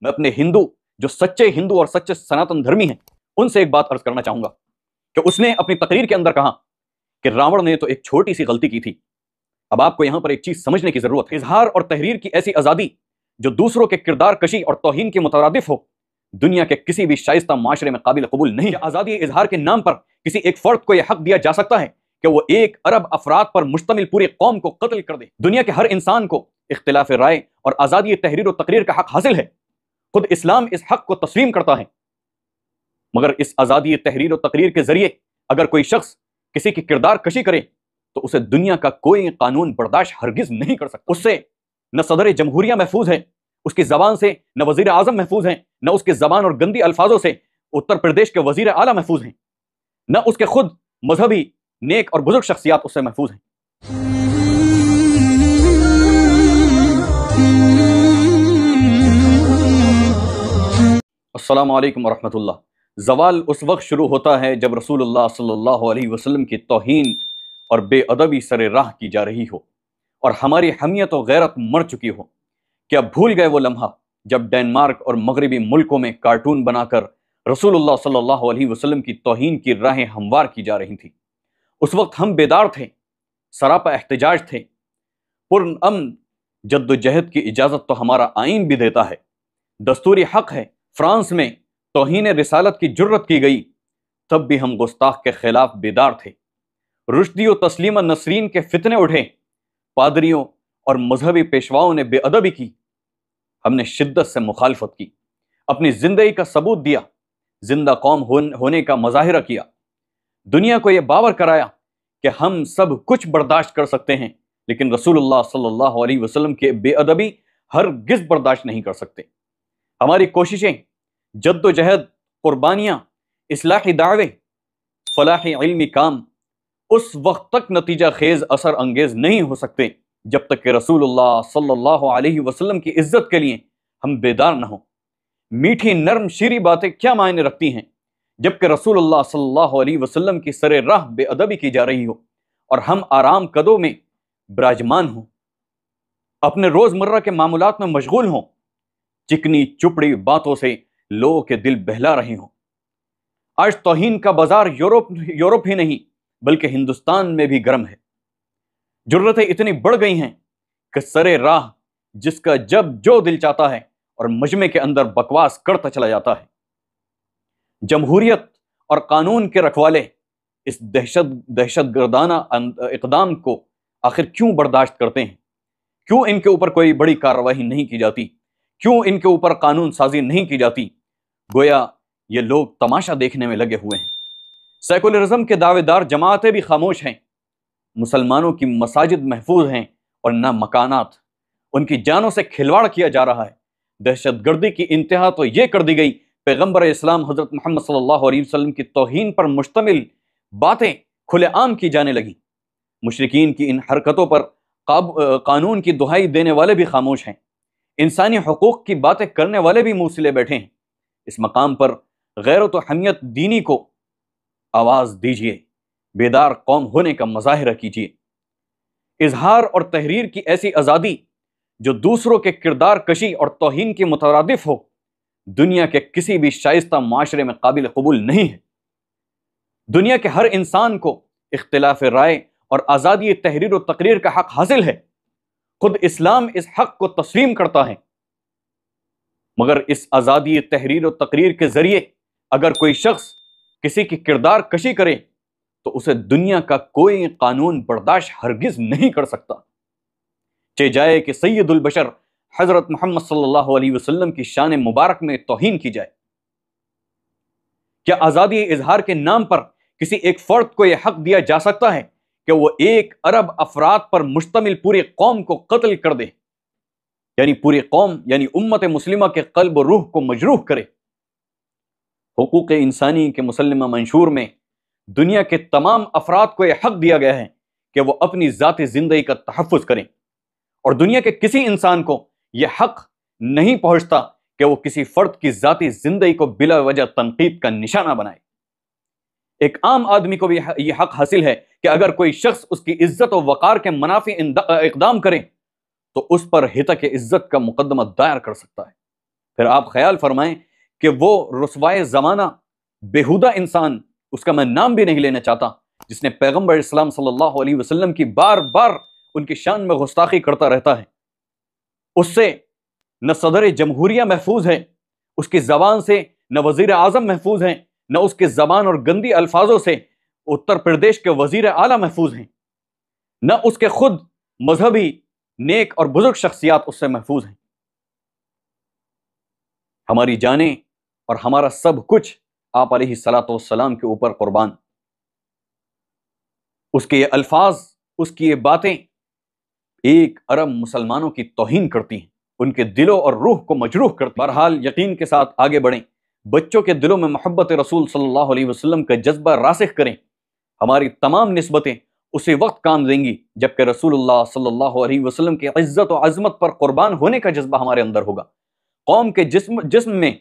میں اپنے ہندو جو سچے ہندو اور سچے سناتن دھرمی ہیں، ان سے ایک بات عرض کرنا چاہوں گا کہ اس نے اپنی تقریر کے اندر کہا کہ راوڑ نے تو ایک چھوٹی سی غلطی کی تھی۔ اب آپ کو یہاں پر ایک چیز سمجھنے کی ضرورت ہے۔ اظہار اور تحریر کی ایسی آزادی جو دوسروں کے کردار کشی اور توہین کے مترادف ہو، دنیا کے کسی بھی شائستہ معاشرے میں قابل قبول نہیں۔ آزادی اظہار کے نام پر کسی ایک فرد کو یہ حق دیا جا سکتا ہے کہ وہ ایک ارب افراد پر مشتمل پوری قوم کو قتل کر دے؟ دنیا کے ہر انسان کو اختلاف رائے اور آزادی تحریر و تقریر کا حق حاصل ہے۔ خود اسلام اس حق کو تسلیم کرتا ہے۔ مگر اس آزادی تحریر و تقریر کے ذریعے اگر کوئی شخص کسی کی کردار کشی کرے، تو اسے دنیا کا کوئی قانون برداشت ہرگز نہیں کر سکتا۔ اس سے نہ صدر جمہوریہ محفوظ ہے، اس کی زبان سے نہ وزیر اعظم محفوظ ہیں، نہ اس کے زبان اور گندی الفاظوں سے اتر پردیش کے وزیر اعلیٰ محفوظ ہیں۔ نہ اس کے خود مذہبی، نیک اور بزرگ شخصیات اس سے محفوظ ہیں۔ السلام علیکم ورحمۃ اللہ۔ زوال اس وقت شروع ہوتا ہے جب رسول اللہ صلی اللہ علیہ وسلم کی توہین اور بے ادبی سر راہ کی جا رہی ہو اور ہماری حمیت و غیرت مر چکی ہو۔ کیا بھول گئے وہ لمحہ جب ڈینمارک اور مغربی ملکوں میں کارٹون بنا کر رسول اللہ صلی اللہ علیہ وسلم کی توہین کی راہیں ہموار کی جا رہی تھی اس وقت ہم بیدار تھے، سراپا احتجاج تھے۔ پر امن جد و جہد کی اجازت تو ہمارا آئین بھی دیتا ہے۔ دستوری حق ہے فرانس میں توہین رسالت کی جرت کی گئی، تب بھی ہم گستاخ کے خلاف بیدار تھے۔ رشدی و تسلیم نسرین کے فتنے اٹھے۔ پادریوں اور مذہبی پیشواؤں نے بے ادبی کی۔ ہم نے شدت سے مخالفت کی۔ اپنی زندگی کا ثبوت دیا۔ زندہ قوم ہونے کا مظاہرہ کیا۔ دنیا کو یہ باور کرایا کہ ہم سب کچھ برداشت کر سکتے ہیں، لیکن رسول اللہ صلی اللہ علیہ وسلم کے بے ادبی ہر گز برداشت نہیں کر سکتے۔ ہماری کوششیں، جد و جہد، قربانیاں، اصلاحی دعوے، فلاحی علمی کام، اس وقت تک نتیجہ خیز اثر انگیز نہیں ہو سکتے جب تک کہ رسول اللہ صلی اللہ علیہ وسلم کی عزت کے لیے ہم بیدار نہ ہوں۔ میٹھی نرم شیری باتیں کیا معنی رکھتی ہیں جبکہ رسول اللہ صلی اللہ علیہ وسلم کی سر راہ بے ادبی کی جا رہی ہو اور ہم آرام قدوں میں براجمان ہوں، اپنے روز مرہ کے معمولات میں مشغول ہوں چکنی چپڑی باتوں سے لوگوں کے دل بہلا رہے ہوں۔ آج توہین کا بازار یورپ یورپ ہی نہیں، بلکہ ہندوستان میں بھی گرم ہے۔ ضرورتیں اتنی بڑھ گئی ہیں کہ سرے راہ، جس کا جب جو دل چاہتا ہے اور مجمع کے اندر بکواس کرتا چلا جاتا ہے۔ جمہوریت اور قانون کے رکھوالے اس دہشت دہشت گردانہ اقدام کو آخر کیوں برداشت کرتے ہیں؟ کیوں ان کے اوپر کوئی بڑی کارروائی نہیں کی جاتی؟ کیوں ان کے اوپر قانون سازی نہیں کی جاتی؟ گویا یہ لوگ تماشا دیکھنے میں لگے ہوئے ہیں۔ سیکولرزم کے دعوے دار جماعتیں بھی خاموش ہیں۔ مسلمانوں کی مساجد محفوظ ہیں اور نہ مکانات۔ ان کی جانوں سے کھلواڑ کیا جا رہا ہے۔ دہشت گردی کی انتہا تو یہ کر دی گئی۔ پیغمبر اسلام حضرت محمد صلی اللہ علیہ وسلم کی توہین پر مشتمل باتیں کھلے عام کی جانے لگیں۔ مشرقین کی ان حرکتوں پر قانون کی دہائی دینے والے بھی خاموش ہیں۔ انسانی حقوق کی باتیں کرنے والے بھی موسلے بیٹھے ہیں۔ اس مقام پر غیرت و حمیت دینی کو آواز دیجیے بیدار قوم ہونے کا مظاہرہ کیجیے اظہار اور تحریر کی ایسی آزادی جو دوسروں کے کردار کشی اور توہین کی مترادف ہو، دنیا کے کسی بھی شائستہ معاشرے میں قابل قبول نہیں ہے۔ دنیا کے ہر انسان کو اختلاف رائے اور آزادی تحریر و تقریر کا حق حاصل ہے۔ خود اسلام اس حق کو تسلیم کرتا ہے۔ مگر اس آزادی تحریر و تقریر کے ذریعے اگر کوئی شخص کسی کی کردار کشی کرے، تو اسے دنیا کا کوئی قانون برداشت ہرگز نہیں کر سکتا۔ چے جائے کہ سید البشر حضرت محمد صلی اللہ علیہ وسلم کی شان مبارک میں توہین کی جائے۔ کیا آزادی اظہار کے نام پر کسی ایک فرد کو یہ حق دیا جا سکتا ہے؟ کہ وہ ایک ارب افراد پر مشتمل پوری قوم کو قتل کر دے۔ یعنی پوری قوم یعنی امت مسلمہ کے قلب و روح کو مجروح کرے۔ حقوق انسانی کے مسلمہ منشور میں دنیا کے تمام افراد کو یہ حق دیا گیا ہے کہ وہ اپنی ذاتی زندگی کا تحفظ کریں۔ اور دنیا کے کسی انسان کو یہ حق نہیں پہنچتا کہ وہ کسی فرد کی ذاتی زندگی کو بلا وجہ تنقید کا نشانہ بنائے۔ ایک عام آدمی کو بھی یہ حق حاصل ہے کہ اگر کوئی شخص اس کی عزت و وقار کے منافع اقدام کرے، تو اس پر ہتک عزت کا مقدمہ دائر کر سکتا ہے۔ پھر آپ خیال فرمائیں کہ وہ رسوائے زمانہ بےحودہ انسان، اس کا میں نام بھی نہیں لینا چاہتا، جس نے پیغمبر اسلام صلی اللہ علیہ وسلم کی بار بار ان کی شان میں گستاخی کرتا رہتا ہے۔ اس سے نہ صدر جمہوریہ محفوظ ہے، اس کی زبان سے نہ وزیر اعظم محفوظ ہیں۔ نہ اس کی زبان اور گندی الفاظوں سے اتر پردیش کے وزیر اعلیٰ محفوظ ہیں۔ نہ اس کے خود مذہبی نیک اور بزرگ شخصیات اس سے محفوظ ہیں۔ ہماری جانیں اور ہمارا سب کچھ آپ علیہ سلاۃ والسلام کے اوپر قربان۔ اس کے یہ الفاظ، اس کی یہ باتیں ایک ارب مسلمانوں کی توہین کرتی ہیں۔ ان کے دلوں اور روح کو مجروح کر بہرحال یقین کے ساتھ آگے بڑھیں۔ بچوں کے دلوں میں محبت رسول صلی اللہ علیہ وسلم کا جذبہ راسخ کریں۔ ہماری تمام نسبتیں اسی وقت کام دیں گی جبکہ رسول اللہ صلی اللہ علیہ وسلم کی عزت و عظمت پر قربان ہونے کا جذبہ ہمارے اندر ہوگا۔ قوم کے جسم جسم میں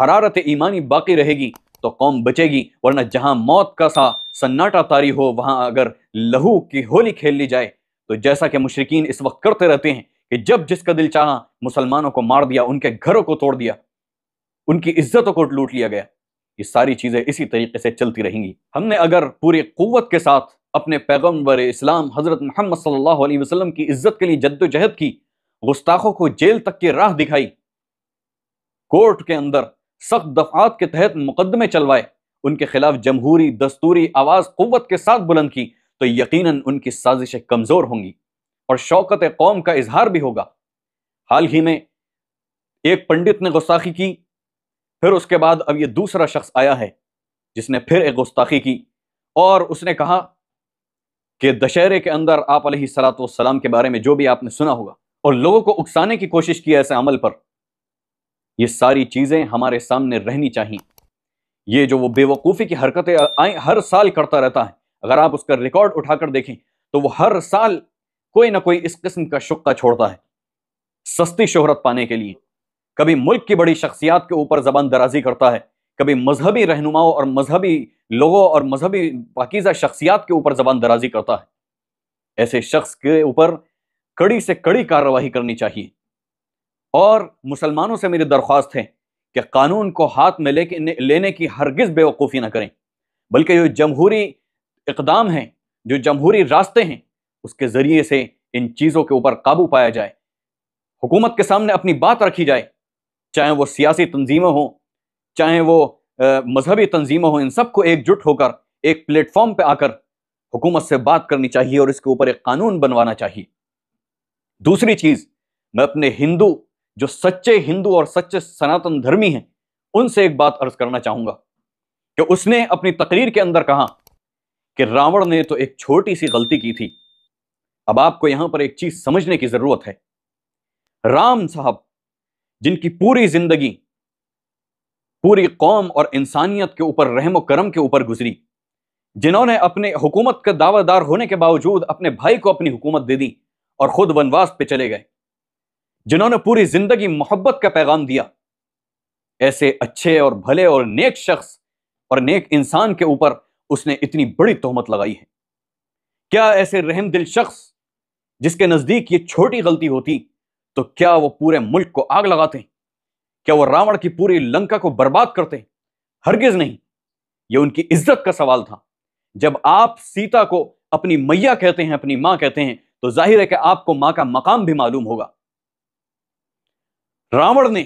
حرارت ایمانی باقی رہے گی تو قوم بچے گی، ورنہ جہاں موت کا سا سناٹا تاری ہو، وہاں اگر لہو کی ہولی کھیل لی جائے۔ تو جیسا کہ مشرقین اس وقت کرتے رہتے ہیں کہ جب جس کا دل چاہا مسلمانوں کو مار دیا، ان کے گھروں کو توڑ دیا۔ ان کی عزتوں کو لوٹ لیا گیا۔ یہ ساری چیزیں اسی طریقے سے چلتی رہیں گی۔ ہم نے اگر پوری قوت کے ساتھ اپنے پیغمبر اسلام حضرت محمد صلی اللہ علیہ وسلم کی عزت کے لیے جد و جہد کی، گستاخوں کو جیل تک کی راہ دکھائی، کورٹ کے اندر سخت دفعات کے تحت مقدمے چلوائے، ان کے خلاف جمہوری دستوری آواز قوت کے ساتھ بلند کی، تو یقیناً ان کی سازشیں کمزور ہوں گی اور شوکت قوم کا اظہار بھی ہوگا۔ حال ہی میں ایک پنڈت نے گستاخی کی۔ پھر اس کے بعد اب یہ دوسرا شخص آیا ہے، جس نے پھر ایک گستاخی کی۔ اور اس نے کہا کہ دشہرے کے اندر آپ علیہ سلاۃ والسلام کے بارے میں جو بھی آپ نے سنا ہوگا اور لوگوں کو اکسانے کی کوشش کی ایسے عمل پر، یہ ساری چیزیں ہمارے سامنے رہنی چاہیے۔ یہ جو وہ بے وقوفی کی حرکتیں آئیں، ہر سال کرتا رہتا ہے۔ اگر آپ اس کا ریکارڈ اٹھا کر دیکھیں تو وہ ہر سال کوئی نہ کوئی اس قسم کا شقہ چھوڑتا ہے، سستی شہرت پانے کے لیے۔ کبھی ملک کی بڑی شخصیات کے اوپر زبان درازی کرتا ہے، کبھی مذہبی رہنماؤں اور مذہبی لوگوں اور مذہبی پاکیزہ شخصیات کے اوپر زبان درازی کرتا ہے۔ ایسے شخص کے اوپر کڑی سے کڑی کارروائی کرنی چاہیے۔ اور مسلمانوں سے میری درخواست ہے کہ قانون کو ہاتھ میں لے کے لینے کی ہرگز بے وقوفی نہ کریں۔ بلکہ جو جمہوری اقدام ہیں، جو جمہوری راستے ہیں، اس کے ذریعے سے ان چیزوں کے اوپر قابو پایا جائے۔ حکومت کے سامنے اپنی بات رکھی جائے۔ چاہے وہ سیاسی تنظیمیں ہوں، چاہے وہ مذہبی تنظیمیں ہوں، ان سب کو ایک جٹ ہو کر، ایک پلیٹ فارم پہ آ کر حکومت سے بات کرنی چاہیے اور اس کے اوپر ایک قانون بنوانا چاہیے۔ دوسری چیز، میں اپنے ہندو، جو سچے ہندو اور سچے سناتن دھرمی ہیں، ان سے ایک بات عرض کرنا چاہوں گا کہ اس نے اپنی تقریر کے اندر کہا کہ راوڑ نے تو ایک چھوٹی سی غلطی کی تھی۔ اب آپ کو یہاں پر ایک چیز سمجھنے کی ضرورت ہے۔ رام صاحب جن کی پوری زندگی پوری قوم اور انسانیت کے اوپر رحم و کرم کے اوپر گزری، جنہوں نے اپنے حکومت کا دعوے دار ہونے کے باوجود اپنے بھائی کو اپنی حکومت دے دی اور خود ونواس پہ چلے گئے۔ جنہوں نے پوری زندگی محبت کا پیغام دیا۔ ایسے اچھے اور بھلے اور نیک شخص اور نیک انسان کے اوپر اس نے اتنی بڑی تہمت لگائی ہے۔ کیا ایسے رحم دل شخص جس کے نزدیک یہ چھوٹی غلطی ہوتی تو کیا وہ پورے ملک کو آگ لگاتے ہیں؟ کیا وہ راوڑ کی پوری لنکا کو برباد کرتے ہیں؟ ہرگز نہیں۔ یہ ان کی عزت کا سوال تھا۔ جب آپ سیتا کو اپنی میاں کہتے ہیں، اپنی ماں کہتے ہیں، تو ظاہر ہے کہ آپ کو ماں کا مقام بھی معلوم ہوگا۔ راوڑ نے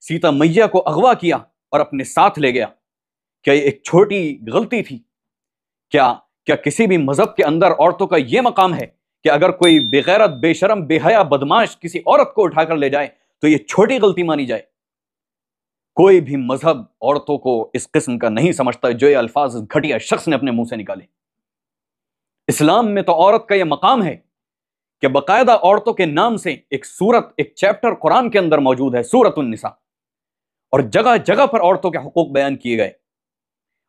سیتا میاں کو اغوا کیا اور اپنے ساتھ لے گیا۔ کیا یہ ایک چھوٹی غلطی تھی؟ کیا کیا کسی بھی مذہب کے اندر عورتوں کا یہ مقام ہے کہ اگر کوئی بغیرت، بے شرم، بے حیا بدماش کسی عورت کو اٹھا کر لے جائے تو یہ چھوٹی غلطی مانی جائے۔ کوئی بھی مذہب عورتوں کو اس قسم کا نہیں سمجھتا جو یہ الفاظ گھٹیا شخص نے اپنے منہ سے نکالے۔ اسلام میں تو عورت کا یہ مقام ہے کہ باقاعدہ عورتوں کے نام سے ایک سورت، ایک چیپٹر قرآن کے اندر موجود ہے، سورت النساء۔ اور جگہ جگہ پر عورتوں کے حقوق بیان کیے گئے۔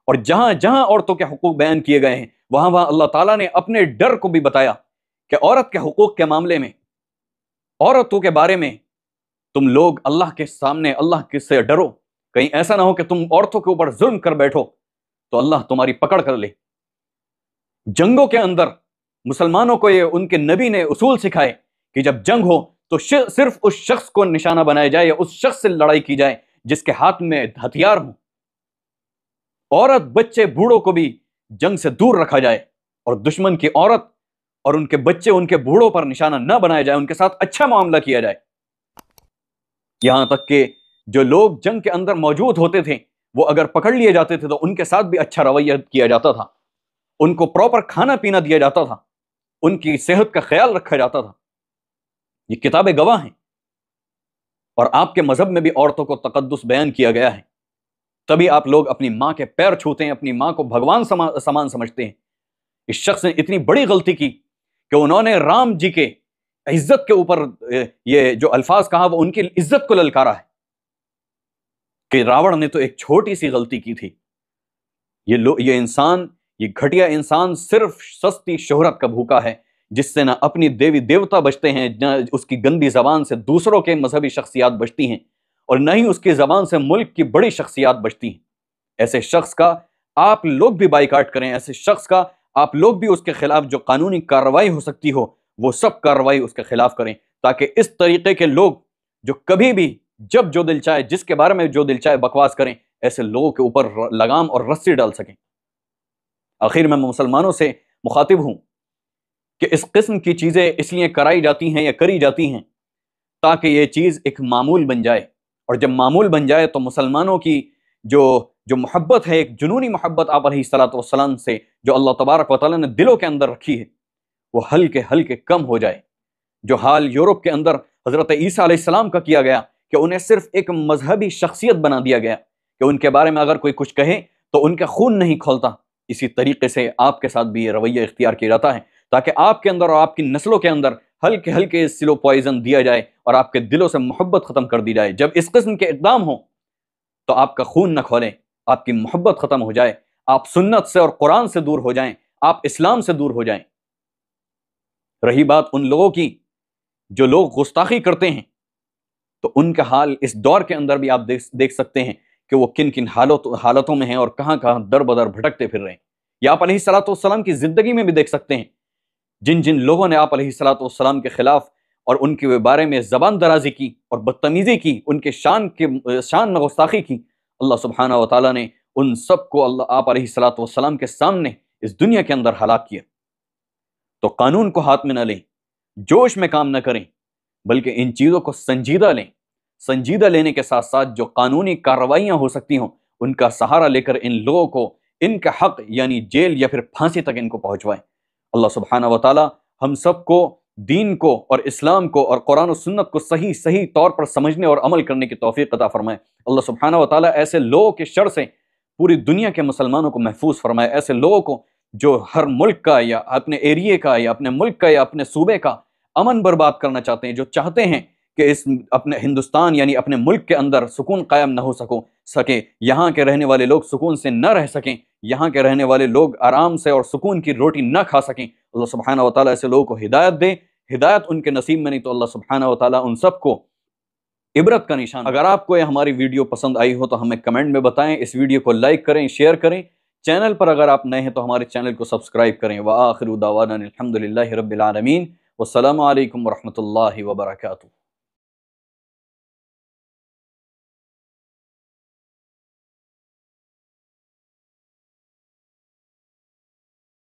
اور جہاں جہاں عورتوں کے حقوق بیان کیے گئے ہیں، وہاں وہاں اللہ تعالیٰ نے اپنے ڈر کو بھی بتایا۔ کہ عورت کے حقوق کے معاملے میں، عورتوں کے بارے میں تم لوگ اللہ کے سامنے، اللہ کے سے ڈرو۔ کہیں ایسا نہ ہو کہ تم عورتوں کے اوپر ظلم کر بیٹھو، تو اللہ تمہاری پکڑ کر لے۔ جنگوں کے اندر مسلمانوں کو یہ ان کے نبی نے اصول سکھائے کہ جب جنگ ہو تو صرف اس شخص کو نشانہ بنایا جائے یا اس شخص سے لڑائی کی جائے جس کے ہاتھ میں ہتھیار ہوں۔ عورت بچے بوڑھوں کو بھی جنگ سے دور رکھا جائے اور دشمن کی عورت اور ان کے بچے ان کے بوڑھوں پر نشانہ نہ بنایا جائے، ان کے ساتھ اچھا معاملہ کیا جائے۔ یہاں تک کہ جو لوگ جنگ کے اندر موجود ہوتے تھے، وہ اگر پکڑ لیے جاتے تھے تو ان کے ساتھ بھی اچھا رویہ کیا جاتا تھا۔ ان کو پراپر کھانا پینا دیا جاتا تھا۔ ان کی صحت کا خیال رکھا جاتا تھا۔ یہ کتابیں گواہ ہیں۔ اور آپ کے مذہب میں بھی عورتوں کو تقدس بیان کیا گیا ہے۔ تبھی آپ لوگ اپنی ماں کے پیر چھوتے ہیں، اپنی ماں کو بھگوان سامان سمجھتے ہیں۔ اس شخص نے اتنی بڑی غلطی کی۔ کہ انہوں نے رام جی کے عزت کے اوپر یہ جو الفاظ کہا، وہ ان کی عزت کو للکارا ہے۔ کہ راوڑ نے تو ایک چھوٹی سی غلطی کی تھی۔ یہ لو، یہ انسان، یہ گھٹیا انسان صرف سستی شہرت کا بھوکا ہے، جس سے نہ اپنی دیوی دیوتا بچتے ہیں، نہ اس کی گندی زبان سے دوسروں کے مذہبی شخصیات بچتی ہیں، اور نہ ہی اس کی زبان سے ملک کی بڑی شخصیات بچتی ہیں۔ ایسے شخص کا آپ لوگ بھی بائیکاٹ کریں، ایسے شخص کا آپ لوگ بھی اس کے خلاف جو قانونی کارروائی ہو سکتی ہو، وہ سب کارروائی اس کے خلاف کریں تاکہ اس طریقے کے لوگ جو کبھی بھی جب جو دل چاہے، جس کے بارے میں جو دل چاہے بکواس کریں، ایسے لوگوں کے اوپر لگام اور رسی ڈال سکیں۔ آخر میں مسلمانوں سے مخاطب ہوں کہ اس قسم کی چیزیں اس لیے کرائی جاتی ہیں یا کری جاتی ہیں تاکہ یہ چیز ایک معمول بن جائے۔ اور جب معمول بن جائے تو مسلمانوں کی جو جو محبت ہے، ایک جنونی محبت آپ علیہ السلاۃ والسلام سے جو اللہ تبارک و تعالیٰ نے دلوں کے اندر رکھی ہے، وہ ہلکے ہلکے کم ہو جائے۔ جو حال یورپ کے اندر حضرت عیسیٰ علیہ السلام کا کیا گیا کہ انہیں صرف ایک مذہبی شخصیت بنا دیا گیا، کہ ان کے بارے میں اگر کوئی کچھ کہے تو ان کا خون نہیں کھولتا۔ اسی طریقے سے آپ کے ساتھ بھی یہ رویہ اختیار کیا جاتا ہے تاکہ آپ کے اندر اور آپ کی نسلوں کے اندر ہلکے ہلکے سلو پوائزن دیا جائے اور آپ کے دلوں سے محبت ختم کر دی جائے۔ جب اس قسم کے اقدام ہوں تو آپ کا خون نہ کھولیں۔ آپ کی محبت ختم ہو جائے، آپ سنت سے اور قرآن سے دور ہو جائیں، آپ اسلام سے دور ہو جائیں۔ رہی بات ان لوگوں کی جو لوگ گستاخی کرتے ہیں۔ تو ان کا حال اس دور کے اندر بھی آپ دیکھ سکتے ہیں کہ وہ کن کن حالت، حالتوں میں ہیں اور کہاں کہاں در بدر بھٹکتے پھر رہے ہیں۔ یا آپ علیہ السلاۃ والسلام کی زندگی میں بھی دیکھ سکتے ہیں۔ جن جن لوگوں نے آپ علیہ السلاۃ والسلام کے خلاف اور ان کے بارے میں زبان درازی کی اور بدتمیزی کی، ان کے شان کے، شان میں گستاخی کی اللہ سبحانہ و تعالیٰ نے ان سب کو اللہ آپ علیہ السلاۃ والسلام کے سامنے اس دنیا کے اندر ہلاک کیا۔ تو قانون کو ہاتھ میں نہ لیں، جوش میں کام نہ کریں، بلکہ ان چیزوں کو سنجیدہ لیں۔ سنجیدہ لینے کے ساتھ ساتھ جو قانونی کارروائیاں ہو سکتی ہوں، ان کا سہارا لے کر ان لوگوں کو ان کا حق یعنی جیل یا پھر پھانسی تک ان کو پہنچوائیں۔ اللہ سبحانہ و تعالی ہم سب کو دین کو اور اسلام کو اور قرآن و سنت کو صحیح صحیح طور پر سمجھنے اور عمل کرنے کی توفیق عطا فرمائے۔ اللہ سبحانہ و تعالیٰ ایسے لوگوں کے شر سے پوری دنیا کے مسلمانوں کو محفوظ فرمائے۔ ایسے لوگوں کو جو ہر ملک کا یا اپنے ایریے کا یا اپنے ملک کا یا اپنے صوبے کا امن برباد کرنا چاہتے ہیں، جو چاہتے ہیں کہ اس اپنے ہندوستان یعنی اپنے ملک کے اندر سکون قائم نہ ہو سکو، سکے۔ یہاں کے رہنے والے لوگ سکون سے نہ رہ سکیں۔ یہاں کے رہنے والے لوگ آرام سے اور سکون کی روٹی نہ کھا سکیں۔ اللہ سبحانہ و تعالیٰ ایسے لوگوں کو ہدایت دے۔ ہدایت ان کے نصیب میں نہیں تو اللہ سبحانہ و تعالیٰ ان سب کو عبرت کا نشان اگر آپ کو یہ ہماری ویڈیو پسند آئی ہو تو ہمیں کمنٹ میں بتائیں، اس ویڈیو کو لائک کریں، شیئر کریں۔ چینل پر اگر آپ نئے ہیں تو ہمارے چینل کو سبسکرائب کریں۔ وآخر دعوانا الحمد للہ رب العالمین۔ والسلام علیکم ورحمۃ اللہ وبرکاتہ۔